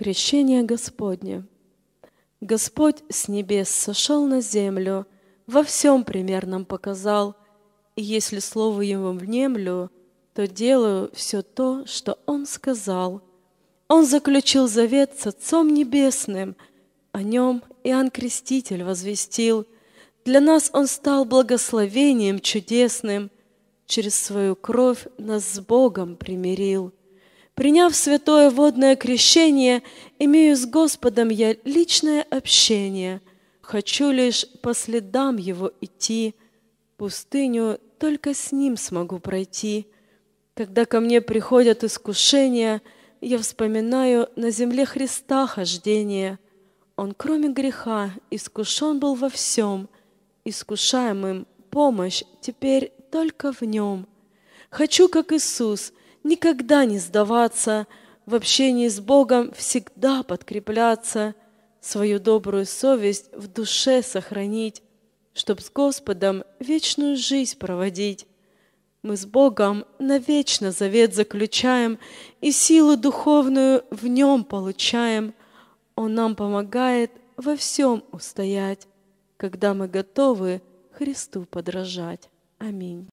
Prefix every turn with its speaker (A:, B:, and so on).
A: Крещение Господне. Господь с небес сошел на землю, во всем примерном показал, и если слову Ему внемлю, то делаю все то, что Он сказал. Он заключил завет с Отцом Небесным, о Нем Иоанн Креститель возвестил. Для нас Он стал благословением чудесным, через свою кровь нас с Богом примирил. Приняв святое водное крещение, имею с Господом я личное общение. Хочу лишь по следам Его идти, пустыню только с Ним смогу пройти. Когда ко мне приходят искушения, я вспоминаю на земле Христа хождение. Он, кроме греха, искушен был во всем, искушаемым помощь теперь только в нем. Хочу, как Иисус, никогда не сдаваться, в общении с Богом всегда подкрепляться, свою добрую совесть в душе сохранить, чтоб с Господом вечную жизнь проводить. Мы с Богом навечно завет заключаем и силу духовную в нем получаем. Он нам помогает во всем устоять, когда мы готовы Христу подражать. Аминь.